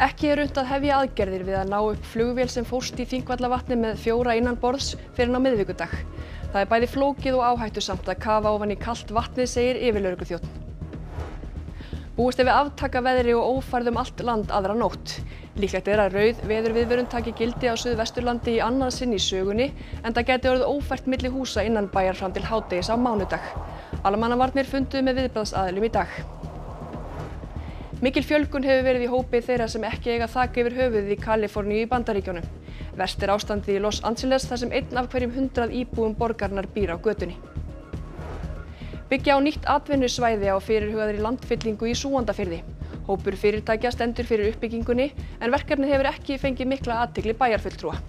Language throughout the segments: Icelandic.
Ekki er unnt að hefja aðgerðir við að ná upp flugvél sem fórst í Þingvallavatni með fjóra innan borðs fyrir ná miðvíkudag. Það er bæði flókið og áhættusamt að kafa ofan í kalt vatnið, segir yfirlögregluþjónn. Búist er við aftaka veðri og ófærð um allt land aðra nótt. Líklegt er að rauð veðurviðvörun taki gildi á Suðvesturlandi í annað sinn í sögunni en það geti orðið ófært milli húsa innan bæjar fram til hádegis á mánudag. Almannavarnir funduðu með viðbragðsaðilum í dag. Mikil fjölgun hefur verið í hópi þeirra sem ekki eiga þak yfir höfuðið í Kaliforníu í Bandaríkjunum. Verst er ástandið í Los Angeles þar sem einn af hverjum hundrað íbúum borgarnar býr á götunni. Byggja á nýtt atvinnusvæði á fyrirhugaðri landfyllingu í Súandafyrði. Hópur fyrirtækja stendur fyrir uppbyggingunni en verkefnið hefur ekki fengið mikla athygli bæjarfulltrúa.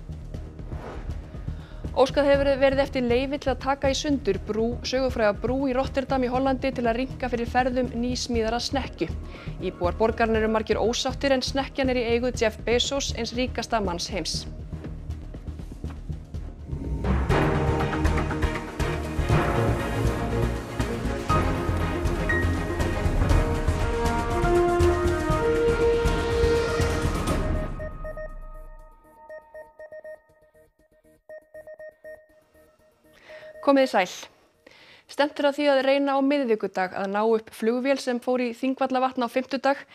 Óskað hefur verið eftir leyfi til að taka í sundur brú, sögufræga brú í Rotterdam í Hollandi til að ringa fyrir ferðum nýsmíðara snekju. Íbúar borgarinn eru margir ósáttir en snekkjan er í eigu Jeff Bezos eins ríkasta manns heims. Komið þið sæl. Stemt er að því að reyna á miðvíkudag að ná upp flugvél sem fór í Þingvallavatn á fimmtudag.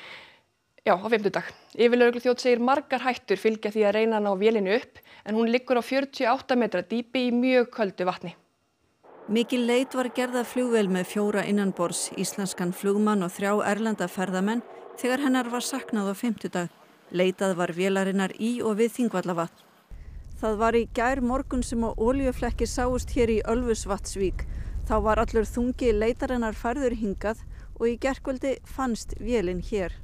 Já, á fimmtudag. Yfirlauglu þjótt segir margar hættur fylgja því að reyna að ná vélinu upp en hún liggur á 48 metra dýpi í mjög köldu vatni. Mikið leit var gerða flugvél með fjóra innanbors, íslenskan flugmann og þrjá erlenda ferðamenn þegar hennar var saknað á fimmtudag. Leitað var vélarinnar í og við Þingvallavatn. Það var í gær morgun sem á oljuflekki sáust hér í Ölfusvatsvík. Þá var allur þungi leitarinnar færður hingað og í gerkvöldi fannst vélinn hér.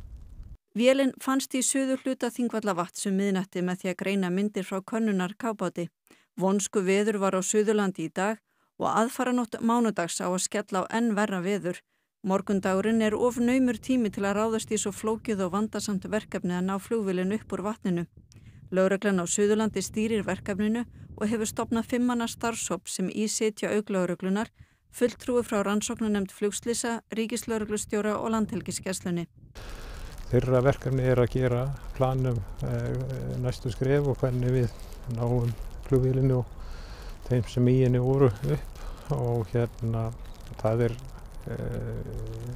Vélinn fannst í söður hluta Þingvallavat sem um miðnætti með því að greina myndir frá könnunar kápáti. Vonsku veður var á Suðurlandi í dag og aðfaranótt mánudags á að skella á enn verra veður. Morgundagurinn er of naumur tími til að ráðast í svo flókið og vandasamt verkefni að ná flugvillin upp úr vatninu. Lögreglan á Suðurlandi stýrir verkefninu og hefur stopnað fimmanna starfsóp sem í setja auglögreglunar, fulltrúi frá rannsóknunemt flugslisa, ríkislauglustjóra og landhelgiskesslunni. Þeirra verkefni er að gera planum eh, næstu skref og hvernig við náum flugvílinu og þeim sem í henni voru upp og hérna það er eh,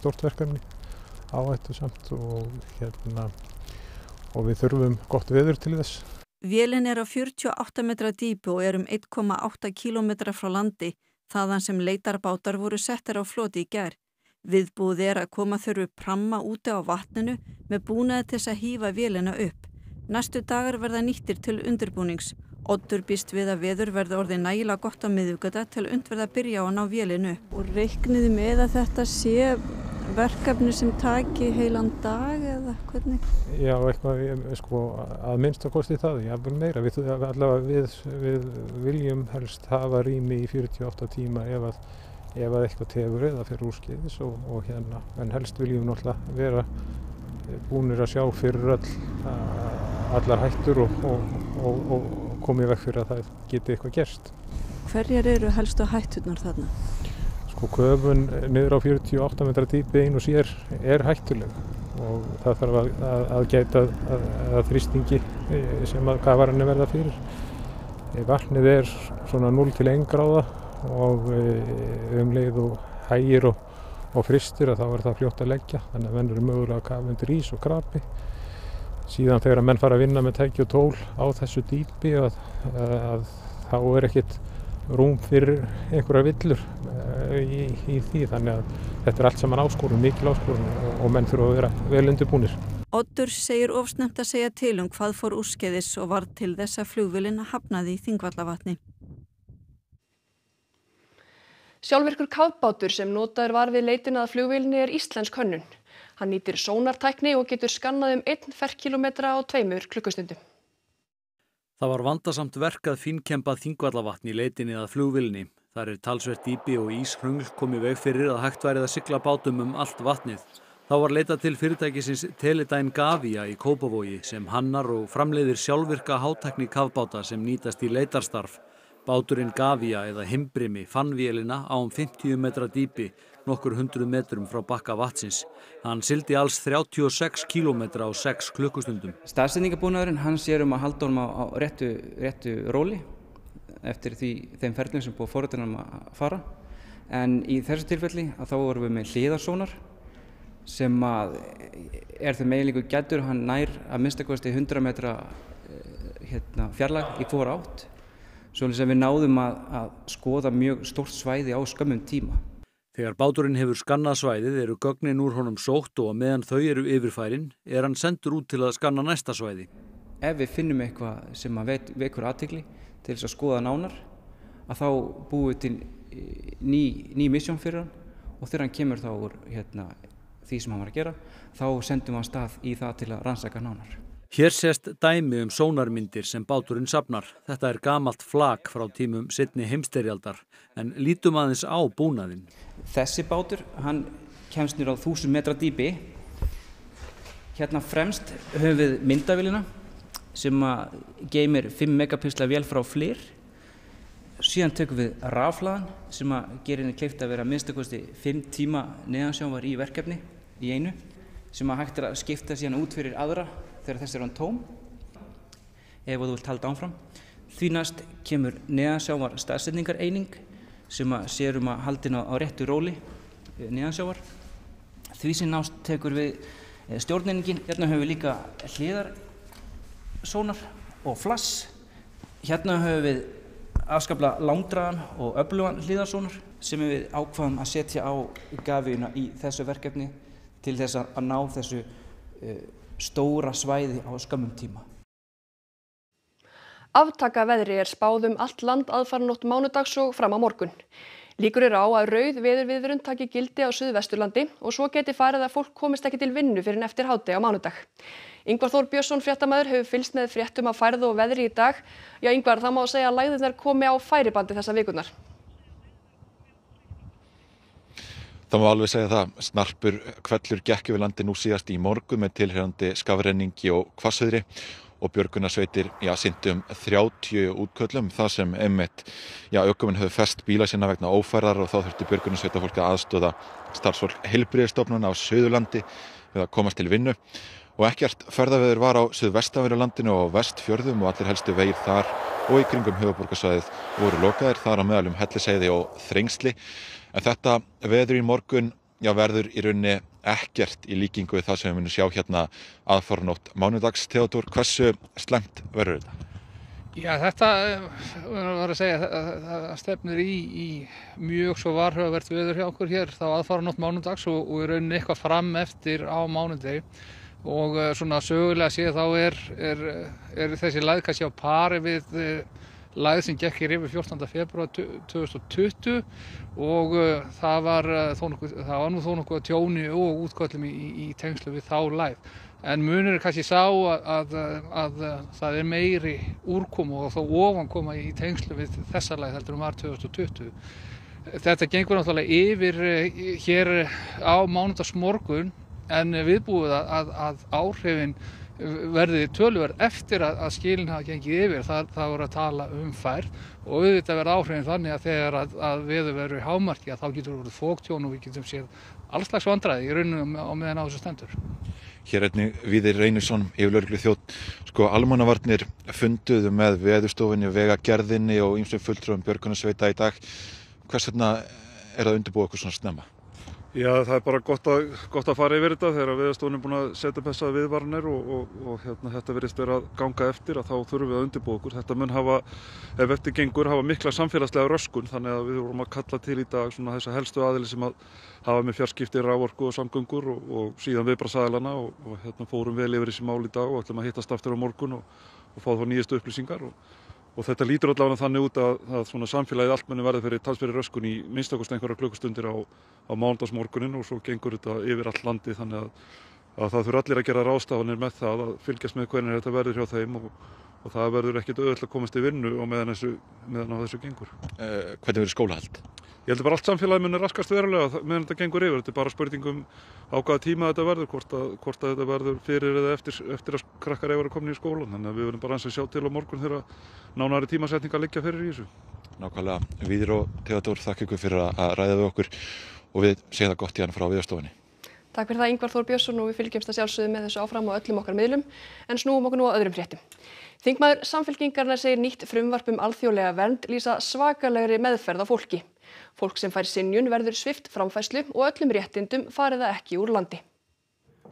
stort verkefni áhættu samt og hérna og við þurfum gott veður til þess. Vélin er á 48 metra dýpu og er um 1,8 kilometra frá landi þaðan sem leitarbátar voru settir á floti í gerð. Viðbúð er að koma þurfu pramma úti á vatninu með búnaði til þess að hýfa vélina upp. Næstu dagar verða nýttir til undirbúnings. Oddur býst við að veður verða orðið nægilega gott á miðugöta til undverða að byrja á að ná vélinu. Og reikniði með að þetta sé verkefni sem taki heilan dag eða hvernig? Já, eitthvað, sko, að minnst að kosti það, ég hafði meira. Við, allavega við, við viljum helst hafa rými í 48 tíma ef að, ef að eitthvað tefur eða fyrir úrskiðis og, og hérna, en helst viljum náttúrulega vera búinir að sjá fyrir all, allar hættur og, og, og komið vekk fyrir að það geti eitthvað gerst. Hverjar eru helstu hætturnar þarna? Sko köfun niður á 48 metra dýpi einu sér er hættuleg og það þarf að, að, að gæta að, að þrýstingi sem að kafarinni verða fyrir. Vatnið er svona 0 til 1 gráða og um leið og hægir og, og fristir að þá er það fljótt að leggja þannig að menn eru mögulega að kafa undir ís og krapi. Síðan þegar menn fara að vinna með tæki og tól á þessu dýpi að þá er ekkit rúm fyrir einhverja villur í, í því þannig að þetta er allt saman áskorun, mikil áskorun og, menn þurfa að vera vel undirbúnir. Oddur segir ofsnemt að segja til um hvað fór úrskeiðis og var til þess að flugvilin hafnaði í Þingvallavatni. Sjálfvirkur kafbátur sem notaður var við leitin að flugvilni er íslensk hönnun. Hann nýtir sónartækni og getur skannað um 1 ferkilometra á tveimur klukkustundum. Það var vandasamt verkað fínkempað Þingvallavatni í leitinni að flugvilni. Þar er talsvert dýpi og íshröngl komið veg fyrir að hægt værið að sykla bátum um allt vatnið. Þá var leitað til fyrirtækisins Teledyne Gavia í Kópavogi sem hannar og framleiðir sjálfvirka hátækni kafbáta sem nýtast í leitarstarf. Báturinn Gavia eða Himbrimi fann vélina á um 50 metra dýpi nokkur hundruð metrum frá bakka vatsins. Hann sildi alls 36 kílómetra á 6 klukkustundum. Staðsendingabúnaðurinn hann sér um að halda honum á, réttu, réttu róli eftir því þeim ferðlum sem búið fórhættunum að fara. En í þessu tilfelli að þá vorum við með hliðarsónar sem að er þeim eiginleiku gætur, hann nær að minnstakosti 100 metra hérna, fjarlag í hvora átt. Svolítið sem við náðum að, að skoða mjög stórt svæði á skömmum tíma. Þegar báturinn hefur skannað svæðið eru gögnin úr honum sótt og meðan þau eru yfirfærin er hann sendur út til að skanna næsta svæði. Ef við finnum eitthvað sem veit, vekur aðtikli til þess að skoða nánar að þá búum við til ný, ný missjón fyrir hann og þegar hann kemur þá úr hérna, því sem hann var að gera þá sendum við hann stað í það til að rannsaka nánar. Hér sést dæmi um sónarmyndir sem báturinn sapnar. Þetta er gamalt flag frá tímum sittni heimsterjaldar en lítum aðeins á búnaðinn. Þessi bátur, hann kemst nýra á þúsund metra dýpi. Hérna fremst höfum við myndavélina sem geymir 5 megapixla vél frá flir. Síðan tökum við raflaðan sem gerir henni kleift að vera minnstakosti 5 tíma neðansjávar í verkefni í einu sem hægt er að skipta síðan út fyrir aðra þegar þessi er hann tóm ef þú vilt halda áfram. Því næst kemur neðansjávar staðsetningar eining sem að sér um að haldina á réttu róli neðansjávar. Því sem nást tekur við stjórneiningin. Hérna höfum við líka hliðarsónar og flass. Hérna höfum við afskapla langdraðan og öflugan hliðarsónar sem við ákvaðum að setja á gafina í þessu verkefni til þess að ná þessu uh, stóra svæði á skamum tíma. Aftaka veðri er spáð um allt land aðfaranótt mánudags og fram á morgun. Líkur eru á að rauð veðurviðvörun taki gildi á Suðvesturlandi og svo geti farið að fólk komist ekki til vinnu fyrir en eftir háti á mánudag. Yngvar Þór Björnsson fréttamaður hefur fylst með fréttum af færðu og veðri í dag. Já Yngvar, það má segja að læðunar komi á færibandi þessa vikunar. Það má alveg segja það. Snarpur kvellur gekk við landi nú síðast í morgun með tilhörandi skafrenningi og kvassöðri og björgunarsveitir, já, syndum 30 útköllum, það sem einmitt, já, aukuminn höfðu fest bíla sína vegna ófærar og þá þurfti björgunarsveita fólk að aðstóða starfsfólk heilbriðstofnuna á Suðurlandi við að komast til vinnu og ekkert ferðaveður var á Suðvestaverulandinu og vestfjörðum og allir helstu vegir þar og í kringum höfuborgarsvæðið voru lokaðir þar á meðalum helliseiði og þrengsli en þetta veður í morgun já, verður í rauninni ekkert í líkingu við það sem við munum sjá hérna aðfarnótt mánudags. Theodor, hversu slemt verður þetta? Já, þetta var að segja það stefnir í, í mjög svo varhugavert veður hjá okkur hér þá aðfarnótt mánudags og, og í rauninni eitthvað fram eftir á mánudegi og svona sögulega séð þá er, er, er þessi læðkassi á pari við læð sem gekk hér yfir 14. februar 2020 og uh, það, var, uh, nokkuð, það var nú þó nokkuð tjóni og útköllum í, í, tengslu við þá læð. En munir er kannski sá að, að, að það er meiri úrkom og þó ofan koma í tengslu við þessa læð heldur um var 2020. Þetta gengur náttúrulega yfir uh, hér á mánundagsmorgun en viðbúið að áhrifin verði tölverð eftir að, að skilin hafa gengið yfir það, það voru að tala um færð og auðvitað verða áhrifin þannig að þegar að, að við verum í hámarki að þá getur verið fóktjón og við getum séð allslags vandræði í raunum á meðan á þessu stendur. Hér einnig Viðir Reynisson, yfirlörglu þjótt, sko almannavarnir funduðu með veðurstofinni, vegagerðinni og ýmsum fulltrúum björgunarsveita í dag. Hvers vegna er það undirbúið okkur svona snemma? Já, það er bara gott að, gott að fara yfir þetta þegar viðstofnum er búin að setja þessa viðvarnir og, og, og hérna, þetta verðist vera að ganga eftir að þá þurfum við að undirbúa okkur. Þetta mun hafa, ef eftir gengur, hafa mikla samfélagslega röskun þannig að við vorum að kalla til í dag svona þessa helstu aðili sem að hafa með fjarskipti, rávorku og samgöngur og, og síðan viðbrasaðilana og hérna, fórum vel yfir þessi mál í dag og ætlum að hittast aftur á morgun og fá þá nýjastu upplýsingar og þetta lítur allavega þannig út að, að samfélagið allt munir verði fyrir talsverði röskun í minnstakost einhverja klukkustundir á, á mándagsmorgunin og svo gengur þetta yfir all landi þannig að, að það þurfa allir að gera rástafanir með það að fylgjast með hvernig þetta verður hjá þeim og, og það verður ekkit auðvitað að komast í vinnu og meðan, þessu, meðan þessu gengur. Uh, hvernig verður skólahald? Ég held að bara allt samfélagi munir raskast verulega meðan þetta gengur yfir. Þetta er bara spurningum á hvaða tíma þetta verður, hvort að, hvort að þetta verður fyrir eða eftir, eftir að krakkar eiga að koma í skólan. Þannig að við verðum bara eins að sjá til á morgun þegar nánari tímasetninga liggja fyrir í þessu. Nákvæmlega, Víðir og Theodor, þakk ykkur fyrir að ræða við okkur og við segjum það gott í hann frá viðstofinni. Takk fyrir það Yngvar Þór Björnsson og við fylgjumst að sjálfsögðu með þessu áfram á öllum okkar miðlum en snúum okkur nú á öðrum fréttum. Þingmaður samfélkingarna segir nýtt frumvarp um alþjóðlega vernd lýsa svakalegri meðferð á fólki. Fólk sem fær sinjun verður svift framfæslu og öllum réttindum farið það ekki úr landi.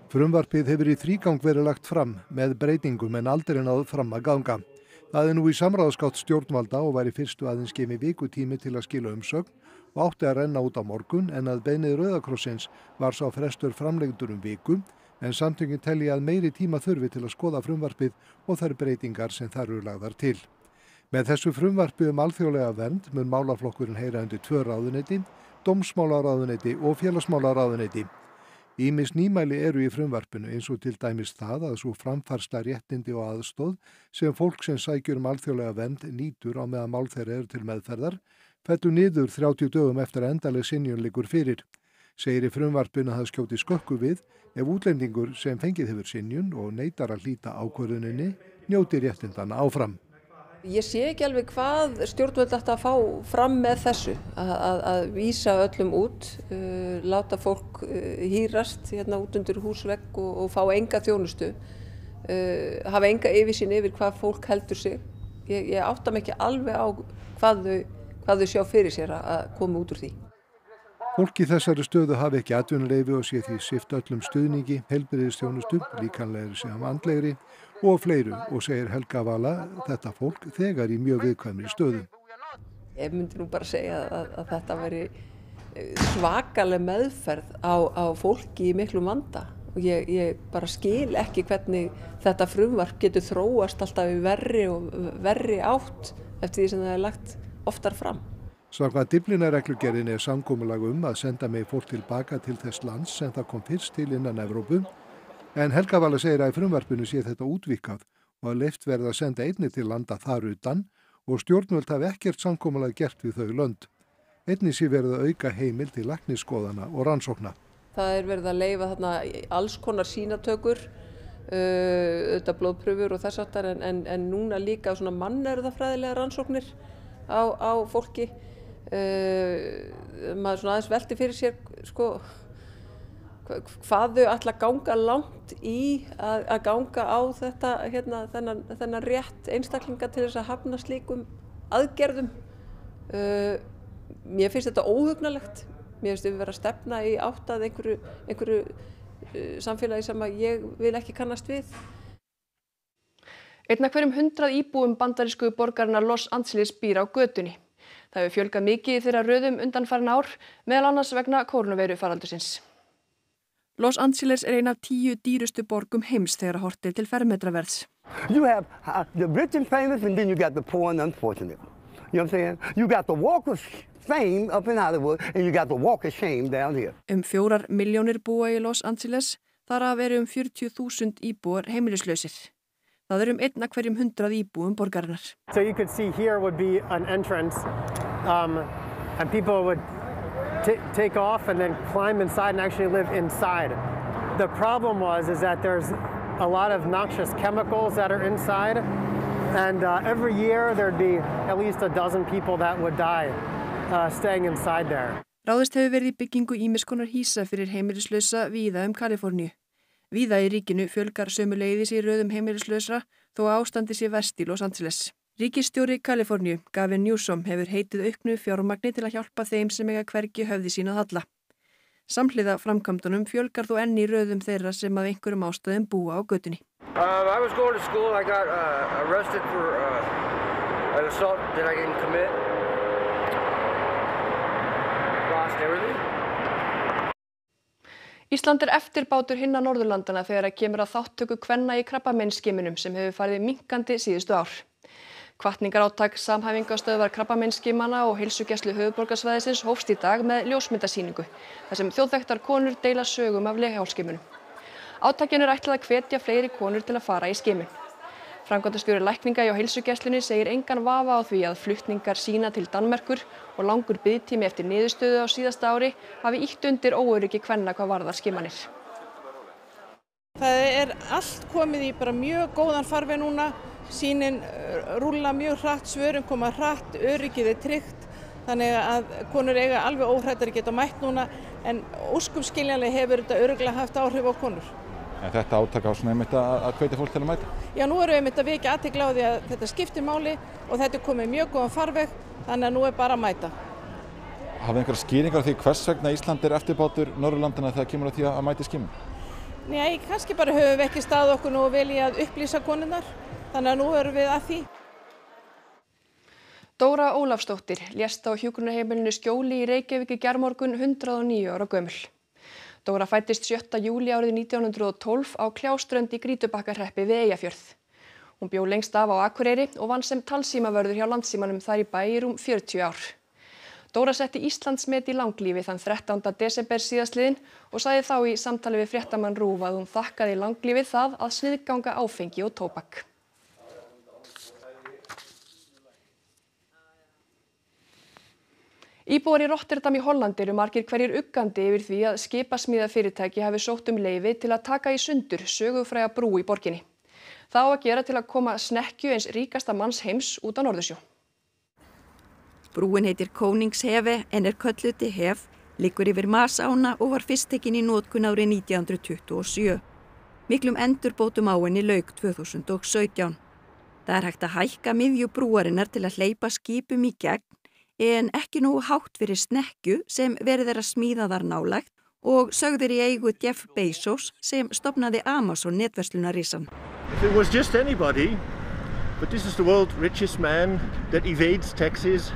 Frumvarpið hefur í þrýgang verið lagt fram með breytingum en aldrei náð fram að ganga. Það er nú í samráðskátt stjórnvalda og væri fyrstu aðeins gemi vikutími til að skila umsögn og átti að renna út á morgun en að beinið Rauðakrossins var sá frestur framlegdur um viku en samtöngin telli að meiri tíma þurfi til að skoða frumvarpið og þær breytingar sem þar eru lagðar til. Með þessu frumvarpi um alþjóðlega vernd mun málaflokkurinn heyra undir tvö ráðuneyti, domsmálaráðuneyti og félagsmálaráðuneyti. Ímis nýmæli eru í frumvarpinu eins og til dæmis það að svo framfarsla réttindi og aðstóð sem fólk sem sækjur um alþjóðlega vend nýtur á meðan mál þeirra eru til meðferðar fellur niður 30 dögum eftir að endaleg sinjun likur fyrir. Segir í frumvarpinu að það skjóti skökku við ef útlendingur sem fengið hefur sinjun og neytar að hlýta ákvörðuninni njóti réttindana áfram. Ég sé ekki alveg hvað stjórnvöld ætti að fá fram með þessu, að, að, að vísa öllum út, uh, láta fólk uh, hýrast hérna út undir húsvegg og, og fá enga þjónustu, uh, hafa enga yfirsýn yfir hvað fólk heldur sig. Ég, ég átta ekki alveg á hvað þau, hvað þau sjá fyrir sér að koma út úr því. Fólk í þessari stöðu hafi ekki atvinnuleifi og sé því sift öllum stuðningi, helbriðistjónustu, líkanlegri sem andlegri og fleiru og segir Helga Vala þetta fólk þegar í mjög viðkvæmri stöðu. Ég myndi nú bara segja að, að þetta veri svakaleg meðferð á, á fólki í miklu manda og ég, ég bara skil ekki hvernig þetta frumvarp getur þróast alltaf í verri og verri átt eftir því sem það er lagt oftar fram. Svakvað Dyblinareglugerðin er samkómulag um að senda mig fólk tilbaka til þess lands sem það kom fyrst til innan Evrópu En Helga Vala segir að í frumvarpinu sé þetta útvikað og að leift verða að senda einni til landa þar utan og stjórnvöld hafi ekkert samkómulega gert við þau lönd. Einni sé verið að auka heimil til lakniskoðana og rannsókna. Það er verið að leifa þarna alls konar sínatökur, uh, auðvitað blóðpröfur og þess aftar en, en, en núna líka svona mannerðafræðilega rannsóknir á, á fólki. Uh, maður svona aðeins velti fyrir sér sko hvað þau ætla að ganga langt í að, að ganga á þetta, hérna, þennan, þennan rétt einstaklinga til þess að hafna slíkum aðgerðum. Uh, mér finnst þetta óhugnalegt, mér finnst við vera að stefna í áttað einhverju, einhverju uh, samfélagi sem ég vil ekki kannast við. Einna hverjum hundrað íbúum bandarísku borgarna Los Angeles býr á götunni. Það hefur fjölgað mikið þeirra röðum undanfærin ár, meðal annars vegna kórnuveiru faraldusins. Los Angeles er eina af tíu dýrustu borgum heims þegar hortið til fermetraverðs. You have uh, the rich and famous and then you got the poor and unfortunate. You know what I'm saying? You got the walk of fame up in Hollywood and you got the walk of shame down here. Um fjórar miljónir búa í Los Angeles, þar að veru um 40.000 íbúar heimilislausir. Það er um einna hverjum hundrað íbúum borgarinnar. So you could see here would be an entrance um, and people would take off and then climb inside and actually live inside. The problem was is that there's a lot of noxious chemicals that are inside and uh, every year there'd be at least a dozen people that would die uh, staying inside there. Ráðist hefur verið í byggingu ímiskonar hýsa fyrir heimilislausa víða um Kaliforníu. Víða í ríkinu fjölgar sömuleiðis í röðum heimilislausa þó ástandi sé vest í Los Angeles. Ríkistjóri Kaliforníu, Gavin Newsom, hefur heitið auknu fjármagni til að hjálpa þeim sem eiga hvergi höfði sína þalla. Samhliða framkvæmdunum fjölgar þú enn í röðum þeirra sem af einhverjum ástöðum búa á götunni. Everything. Ísland er eftirbátur hinna Norðurlandana þegar að kemur að þáttöku kvenna í krabbameinsskiminum sem hefur farið minkandi síðustu ár. Kvartningaráttak samhæfingastöðvar krabbameinsskimana og heilsugjæslu höfuborgarsvæðisins hófst í dag með ljósmyndasýningu þar sem þjóðþektar konur deila sögum af leghálskimunum. Átakinu er ætlað að hvetja fleiri konur til að fara í skimun. Frangvandastjóri lækninga hjá heilsugesslunni segir engan vafa á því að fluttningar sína til Danmerkur og langur byggtími eftir niðurstöðu á síðasta ári hafi ítt undir óöryggi hvenna hvað varðar skimanir. Það er allt komið í bara mjög góðan farfi núna, sínin rúla mjög hratt, svörum koma hratt, öryggið er tryggt, þannig að konur eiga alveg óhrættar að geta mætt núna en óskum skiljanlega hefur þetta öruglega haft áhrif á konur. En þetta átaka á svona einmitt að hvetja fólk til að mæta? Já, nú við einmitt að vekja aðtegla á því að þetta skiptir máli og þetta er komið mjög góðan farveg, þannig að nú er bara að mæta. Hafið einhverja skýringar á því hvers vegna Ísland er eftirbátur Norrlandina þegar kemur á því að mæti skimum? Nei, kannski bara höfum við ekki stað okkur nú vel í að upplýsa konunnar, þannig að nú erum við að því. Dóra Ólafsdóttir lést á hjúgrunarheimilinu Skjóli í Reykjavík í gerðmorgun 109 ára gömul. Dóra fættist 7. júli árið 1912 á Kljáströnd í Grítubakkarhreppi við Eyjafjörð. Hún bjó lengst af á Akureyri og vann sem talsímavörður hjá landsímanum þar í bæir um 40 ár. Dóra setti Íslandsmet í langlífi þann 13. desember síðastliðin og sagði þá í samtali við fréttamann Rúf að hún þakkaði langlífið það að sniðganga áfengi og tóbak. Íbúar í Rotterdam í Hollandi eru margir hverjir uggandi yfir því að skipasmíðafyrirtæki hafi sótt um leifi til að taka í sundur sögufræga brú í borginni. Það á að gera til að koma snekju eins ríkasta manns heims út á Norðursjó. Brúin heitir Koningshefe en er kölluti hef, likur yfir Masána og var fyrst tekin í nótkun árið 1927. Miklum endurbótum á henni lauk 2017. Það er hægt að hækka miðju brúarinnar til að hleypa skipum í gegn en ekki nógu hátt fyrir snekju sem verið er að smíða þar nálagt og sögður í eigu Jeff Bezos sem stopnaði Amazon netverslunarísan. If it was just anybody, but this is the world's richest man that evades taxes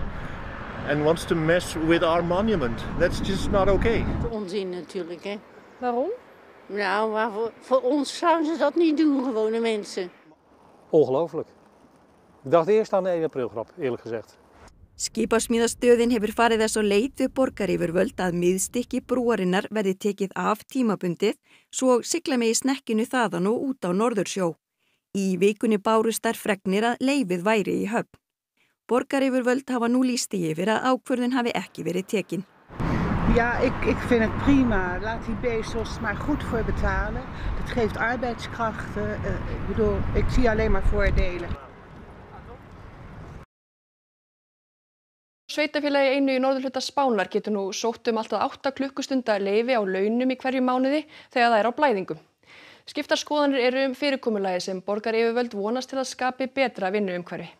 and wants to mess with our monument. That's just not okay. Onzin natuurlijk, hè. Waarom? Nou, maar voor, voor ons zouden ze dat niet doen, gewone mensen. Ongelooflijk. Ik dacht eerst aan de 1 april grap, eerlijk gezegd. Skipasmíðastöðin hefur farið þess að leitu borgarífurvöld að miðstykki brúarinnar verði tekið af tímabundið svo sigla með í snekkinu þaðan og út á Norðursjó. Í vikunni bárust þær fregnir að leifið væri í höfn. Borgarífurvöld hafa nú líst í yfir að ákvörðun hafi ekki verið tekin. Ja, ik, ik vind het prima. Laat die Bezos maar goed voor betalen. Dat geeft arbeidskrachten. Uh, ik bedoel, ik zie alleen maar voordelen. Sveitafélagi einu í norðurhluta Spánar getur nú sótt um alltaf 8 klukkustunda leifi á launum í hverju mánuði þegar það er á blæðingum. Skiptar skoðanir eru um fyrirkomulagi sem borgar yfirvöld vonast til að skapi betra vinnu um hverju.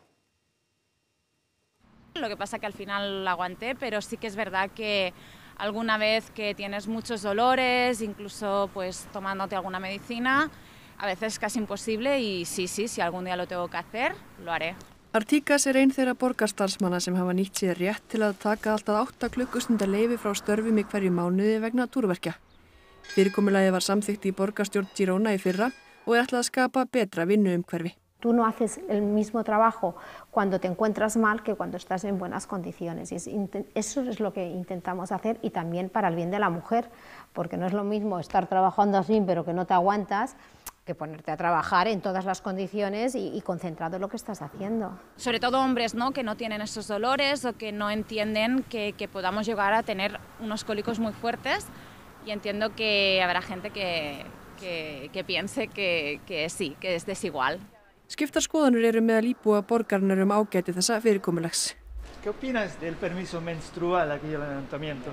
Lo que pasa que al final aguanté, pero sí que es verdad que alguna vez que tienes muchos dolores, incluso pues tomándote alguna medicina, a veces es casi imposible y sí, sí, si algún día lo tengo que hacer, lo haré. Artíkas er einn þeirra borgarstarfsmanna sem hafa nýtt sér rétt til að taka alltaf 8 klukkustundar leifi frá störfum í hverju mánuði vegna túrverkja. Fyrirkomulagi var samþygt í borgarstjórn Girona í fyrra og er ætlað að skapa betra vinnu um hverfi. Tú no haces el mismo trabajo cuando te encuentras mal que cuando estás en buenas condiciones. Eso es lo que intentamos hacer y también para el bien de la mujer, porque no es lo mismo estar trabajando así pero que no te aguantas que ponerte a trabajar en todas las condiciones y, y, concentrado en lo que estás haciendo. Sobre todo hombres ¿no? que no tienen esos dolores o que no entienden que, que podamos llegar a tener unos cólicos muy fuertes y entiendo que habrá gente que, que, que piense que, que sí, que es desigual. Skiptar eru meðal íbúa borgarnar um ágæti þessa fyrirkomulegs. ¿Qué opinas del permiso menstrual aquí en el ayuntamiento?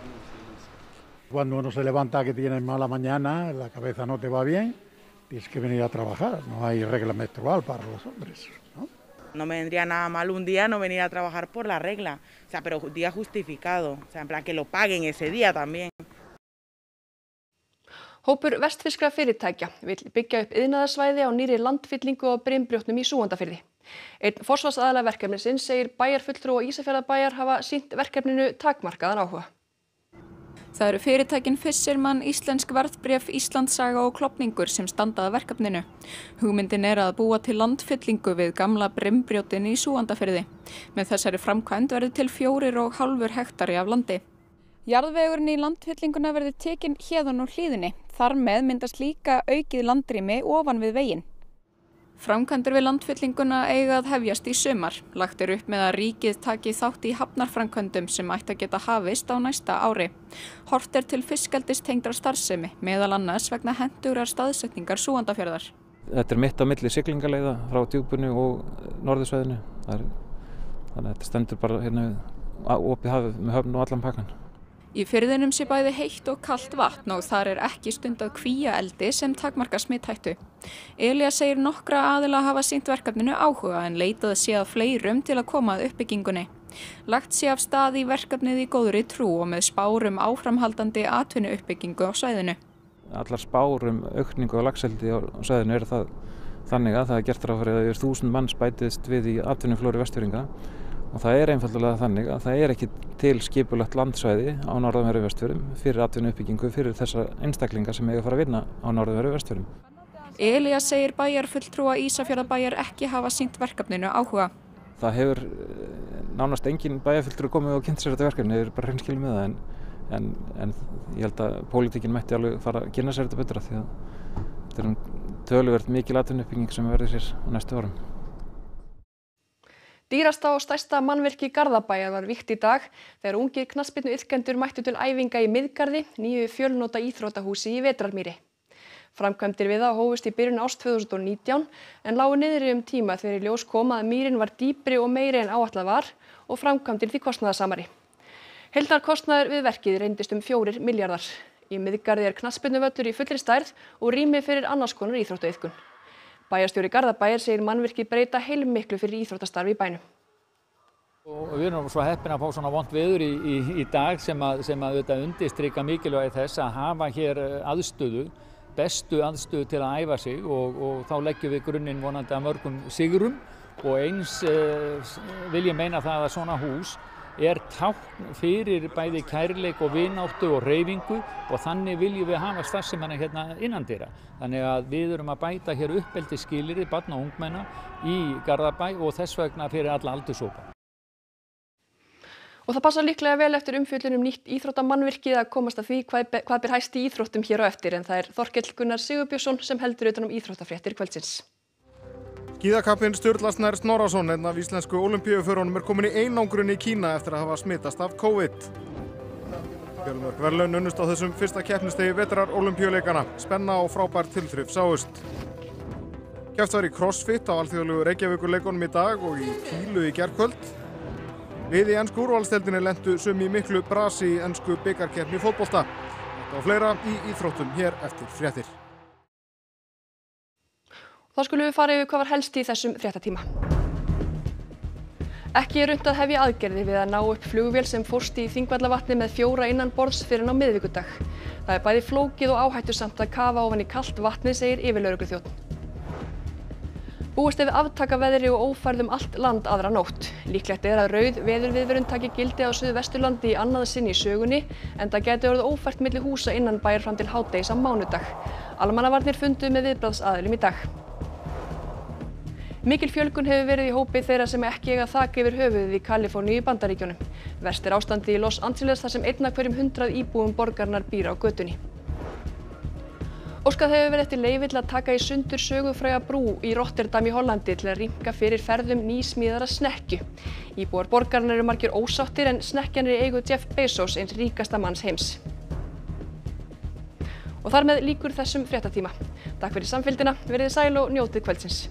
Cuando uno se levanta que tiene mala mañana, la cabeza no te va bien, tienes que venir a trabajar. No hay regla menstrual para los hombres. ¿no? no me vendría nada mal un día no venir a trabajar por la regla, o sea, pero día justificado, o sea, en plan que lo paguen ese día también. Hópur vestfiskra fyrirtækja vil byggja upp yðnaðarsvæði á nýri landfyllingu og brimbrjótnum í Súandafyrði. Einn forsvarsaðala verkefnisinn segir bæjarfulltrú og Ísafjörðabæjar hafa sínt verkefninu takmarkaðan áhuga. Það eru fyrirtækin Fissermann, Íslensk verðbref, Íslandsaga og klopningur sem standaða verkefninu. Hugmyndin er að búa til landfyllingu við gamla brimbrjótin í Súandafyrði. Með þessari framkvæmd verður til fjórir og halfur hektari af landi. Jarðvegurinn í landfyllinguna verður tekinn hérðan og hlýðinni. Þar með myndast líka aukið landrými ofan við veginn. Framkvæmdur við landfyllinguna eiga að hefjast í sumar. Lagt er upp með að ríkið taki þátt í hafnarframkvæmdum sem ætti að geta hafist á næsta ári. Hort er til fiskaldist tengdra starfsemi, meðal annars vegna hendurar staðsetningar súandafjörðar. Þetta er mitt á milli siglingaleiða frá djúbunu og norðursvæðinu. Þannig að þetta stendur bara hérna opið hafið með höfn og allan pakkan. Í fyrðinum sé bæði heitt og kallt vatn og þar er ekki stundað kvíaeldi sem takmarka smithættu. Elías segir nokkra aðila hafa sínt verkefninu áhuga en leitað sé að fleirum til að koma að uppbyggingunni. Lagt sé af stað í verkefnið í góðri trú og með spárum áframhaldandi atvinnu uppbyggingu á svæðinu. Allar spárum aukningu og lagseldi á svæðinu er það þannig að það er gert ráð fyrir að yfir þúsund manns bætist við í atvinnuflóri vestfjöringa og það er einfallega þannig að það er ekki til skipulagt landsvæði á norðanverðu vestfjörðum fyrir atvinnu uppbyggingu fyrir þessar einstaklingar sem eiga að fara að vinna á norðanverðu vestfjörðum. Elías segir bæjar fulltrúa Ísafjörðabæjar ekki hafa sínt verkefninu áhuga. Það hefur nánast engin bæjarfulltrú komið og kynnt sér þetta verkefni, það er bara hreinskilum með það en, en, en ég held að pólitíkinn mætti alveg fara að kynna sér þetta betra því að þetta er um töluvert mikil atvinnu uppbygging sem verður sér á næstu árum. Dýrasta og stærsta mannverki Garðabæjar var vikt í dag þegar ungir knaspinu yðkendur mættu til æfinga í miðgarði, nýju fjölnóta íþrótahúsi í Vetrarmýri. Framkvæmdir við það hófust í byrjun ást 2019 en lágu niðri um tíma þegar í ljós koma að mýrin var dýpri og meiri en áallat var og framkvæmdir því kostnaðasamari. Heldarkostnaður við verkið reyndist um fjórir miljardar. Í miðgarði er knaspinu völlur í fullri stærð og rými fyrir annars konar íþróttaiðkun. Bæjarstjóri Garðabæjar segir mannvirki breyta heilmiklu fyrir íþróttastarfi í bænum. Og við erum svo heppin að fá svona vond veður í, í, í dag sem að, sem að þetta undistrykka mikilvægi þess að hafa hér aðstöðu, bestu aðstöðu til að æfa sig og, og þá leggjum við grunninn vonandi að mörgum sigurum og eins eh, vil ég meina það að svona hús er tákn fyrir bæði kærleik og vináttu og reyfingu og þannig viljum við hafa starfsemanna hérna innandýra. Þannig að við erum að bæta hér uppeldi skiliri, barna og ungmenna í Garðabæ og þess vegna fyrir alla aldursópa. Og það passar líklega vel eftir umfjöldunum nýtt íþróttamannvirkið að komast að því hvað, hvað ber hæst í íþróttum hér á eftir en það er Þorkell Gunnar Sigurbjörnsson sem heldur utanum íþróttafréttir kvöldsins. Skíðakappinn Sturla Snær Snorarsson, einn af íslensku olimpíuförunum, er komin í einangrun í Kína eftir að hafa smittast af COVID. Fjölmörk verðlaun unnust á þessum fyrsta keppnistegi vetrar olimpíuleikana. Spenna og frábær tilþrif sáust. Kæft var í crossfit á alþjóðlugu Reykjavíkuleikonum í dag og í Kílu í gerðkvöld. Við í ennsku úrvalsteldinni lendu sum í miklu brasi í ennsku byggarkeppni fótbolta. Þetta og fleira í Íþróttum hér eftir fréttir. Þá skulum við fara yfir hvað var helst í þessum fréttatíma. Ekki er rund að hefja aðgerðir við að ná upp flugvél sem fórst í Þingvallavatni með fjóra innan borðs fyrir ná miðvíkudag. Það er bæði flókið og áhættu samt að kafa ofan í kallt vatni, segir yfirlaurugluþjótt. Búist ef aftaka veðri og ófærðum allt land aðra nótt. Líklegt er að rauð veðurviðvörun taki gildi á Suðvesturlandi í annað sinn í sögunni en það geti orðið ófært milli húsa innan bæjar fram til hádegis á mánudag. Almannavarnir fundu með viðbráðsaðilum í dag. Mikil fjölgun hefur verið í hópi þeirra sem ekki eiga þak yfir höfuðið í Kaliforníu í Bandaríkjunum. Verst er ástandi í Los Angeles þar sem einna hverjum hundrað íbúum borgarnar býr á götunni. Óskað hefur verið eftir leifi til að taka í sundur sögufræga brú í Rotterdam í Hollandi til að rýmka fyrir ferðum nýsmíðara snekkju. Íbúar borgarnar eru margir ósáttir en snekkjan er eigu Jeff Bezos eins ríkasta manns heims. Og þar með líkur þessum fréttatíma. Takk fyrir samfélgina, verið sæl og njótið kvöldsins.